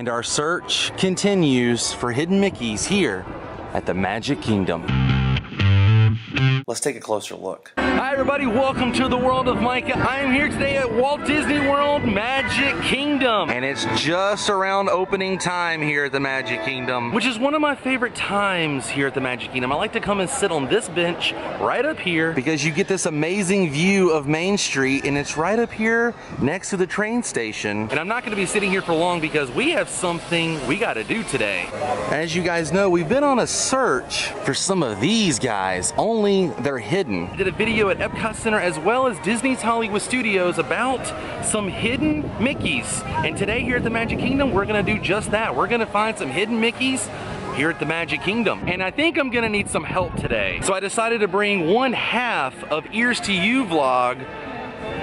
And our search continues for hidden Mickeys here at the Magic Kingdom. Let's take a closer look. Hi everybody, welcome to the world of Micah. I am here today at Walt Disney World Magic Kingdom. And it's just around opening time here at the Magic Kingdom, which is one of my favorite times here at the Magic Kingdom. I like to come and sit on this bench right up here because you get this amazing view of Main Street and it's right up here next to the train station. And I'm not gonna be sitting here for long because we have something we gotta do today. As you guys know, we've been on a search for some of these guys, only they're hidden. I did a video at Epcot Center as well as Disney's Hollywood Studios about some hidden Mickeys. And today here at the Magic Kingdom, we're gonna do just that. We're gonna find some hidden Mickeys here at the Magic Kingdom. And I think I'm gonna need some help today. So I decided to bring one half of Ears 2 You vlog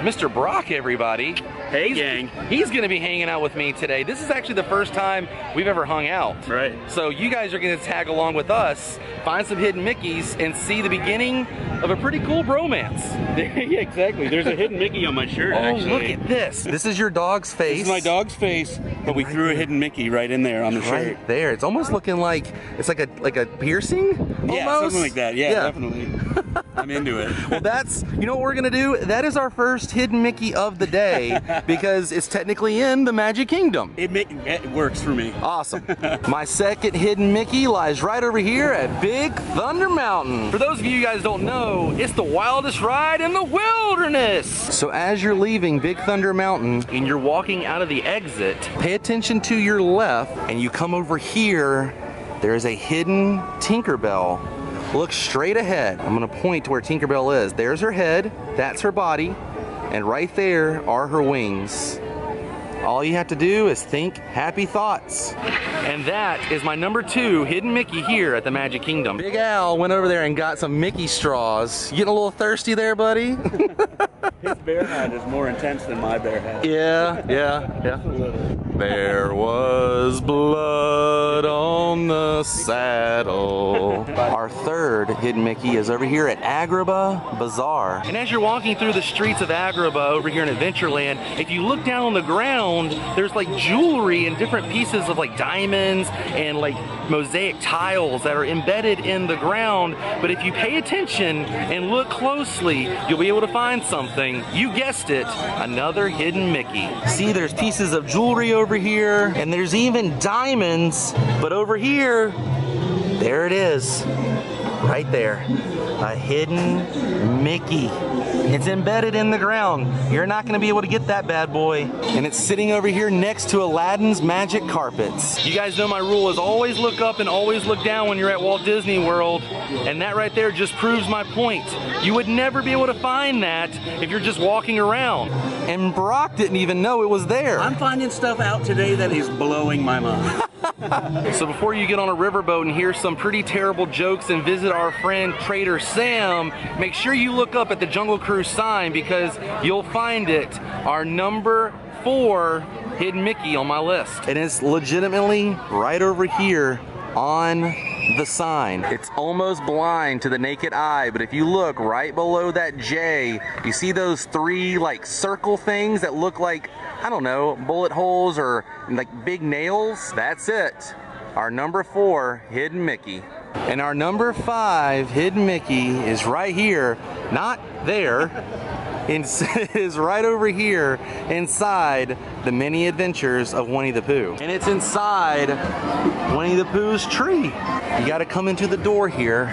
Mr. Brock, everybody. Hey, he's, gang. He's gonna be hanging out with me today. This is actually the first time we've ever hung out. Right. So you guys are gonna tag along with us, find some hidden Mickeys, and see the beginning of a pretty cool bromance. yeah, exactly. There's a hidden Mickey on my shirt, oh, actually. look at this. This is your dog's face. This is my dog's face, but we right threw there. a hidden Mickey right in there on the shirt. There. It's almost looking like it's like a like a piercing. Yeah, something like that. Yeah, definitely. I'm into it. well, that's, you know what we're gonna do? That is our first hidden Mickey of the day because it's technically in the Magic Kingdom. It, it works for me. Awesome. My second hidden Mickey lies right over here at Big Thunder Mountain. For those of you guys don't know, it's the wildest ride in the wilderness. So as you're leaving Big Thunder Mountain and you're walking out of the exit, pay attention to your left and you come over here, there's a hidden Tinkerbell. Look straight ahead. I'm gonna point to where Tinkerbell is. There's her head, that's her body, and right there are her wings. All you have to do is think happy thoughts. And that is my number two hidden Mickey here at the Magic Kingdom. Big Al went over there and got some Mickey straws. You getting a little thirsty there, buddy? His bear hat is more intense than my bear hat. yeah, yeah, yeah. There was blood on the saddle. Our third hidden Mickey is over here at Agrabah Bazaar. And as you're walking through the streets of Agrabah over here in Adventureland, if you look down on the ground, there's like jewelry and different pieces of like diamonds and like mosaic tiles that are embedded in the ground. But if you pay attention and look closely, you'll be able to find something. You guessed it, another hidden Mickey. See, there's pieces of jewelry over here, and there's even diamonds. But over here, there it is, right there, a hidden Mickey. It's embedded in the ground. You're not gonna be able to get that bad boy. And it's sitting over here next to Aladdin's magic carpets. You guys know my rule is always look up and always look down when you're at Walt Disney World. And that right there just proves my point. You would never be able to find that if you're just walking around. And Brock didn't even know it was there. I'm finding stuff out today that is blowing my mind. So before you get on a riverboat and hear some pretty terrible jokes and visit our friend Trader Sam, make sure you look up at the Jungle Cruise sign because you'll find it. Our number four hidden Mickey on my list. And it's legitimately right over here on the sign. It's almost blind to the naked eye, but if you look right below that J, you see those three like circle things that look like, I don't know, bullet holes or like big nails? That's it. Our number four, Hidden Mickey. And our number five, Hidden Mickey, is right here, not there. Is right over here inside the many adventures of Winnie the Pooh. And it's inside Winnie the Pooh's tree. You gotta come into the door here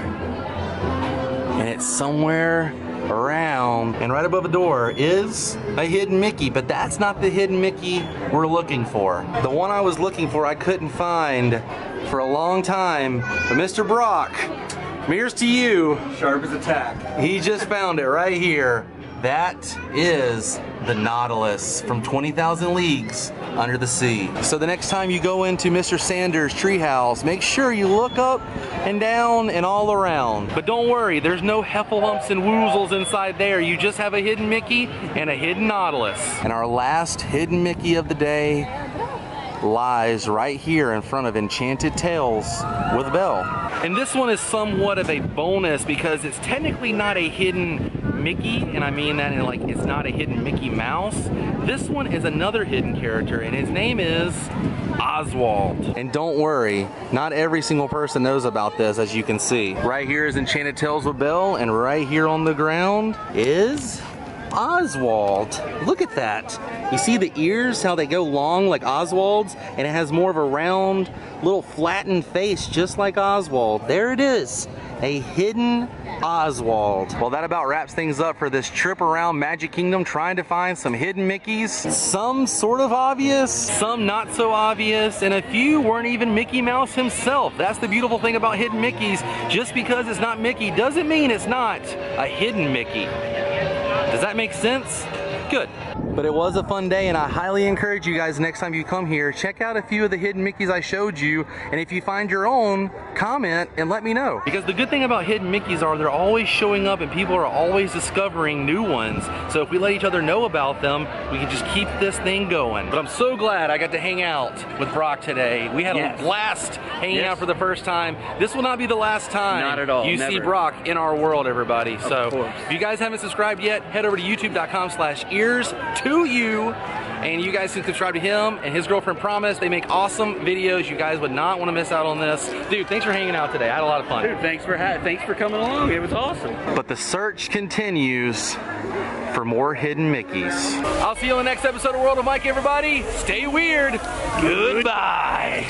and it's somewhere around and right above the door is a hidden Mickey, but that's not the hidden Mickey we're looking for. The one I was looking for I couldn't find for a long time, but Mr. Brock, here's to you. Sharp as a tack. He just found it right here. That is the Nautilus from 20,000 Leagues Under the Sea. So the next time you go into Mr. Sanders' treehouse, make sure you look up and down and all around. But don't worry, there's no heffalumps and woozles inside there. You just have a hidden Mickey and a hidden Nautilus. And our last hidden Mickey of the day lies right here in front of Enchanted Tales with Belle. And this one is somewhat of a bonus because it's technically not a hidden Mickey, and I mean that in like it's not a hidden Mickey Mouse. This one is another hidden character, and his name is Oswald. And don't worry, not every single person knows about this, as you can see. Right here is Enchanted Tales with Belle, and right here on the ground is Oswald. Look at that. You see the ears, how they go long like Oswald's, and it has more of a round, little flattened face just like Oswald. There it is, a hidden Oswald. Well, that about wraps things up for this trip around Magic Kingdom trying to find some hidden Mickeys. Some sort of obvious, some not so obvious, and a few weren't even Mickey Mouse himself. That's the beautiful thing about hidden Mickeys. Just because it's not Mickey doesn't mean it's not a hidden Mickey. Does that make sense? Good. But it was a fun day and I highly encourage you guys next time you come here, check out a few of the hidden Mickeys I showed you. And if you find your own, comment and let me know. Because the good thing about hidden Mickeys are they're always showing up and people are always discovering new ones. So if we let each other know about them, we can just keep this thing going. But I'm so glad I got to hang out with Brock today. We had Yes. a blast hanging Yes. out for the first time. This will not be the last time Not at all, you see. Brock in our world, everybody. so course. if you guys haven't subscribed yet, head over to youtube.com slash ears to you. And you guys can subscribe to him and his girlfriend Promise. They make awesome videos. You guys would not want to miss out on this. Dude, thanks for hanging out today. I had a lot of fun. Dude, thanks for ha- thanks for coming along. It was awesome. But the search continues for more hidden Mickeys. I'll see you on the next episode of World of Micah, everybody. Stay weird. Goodbye.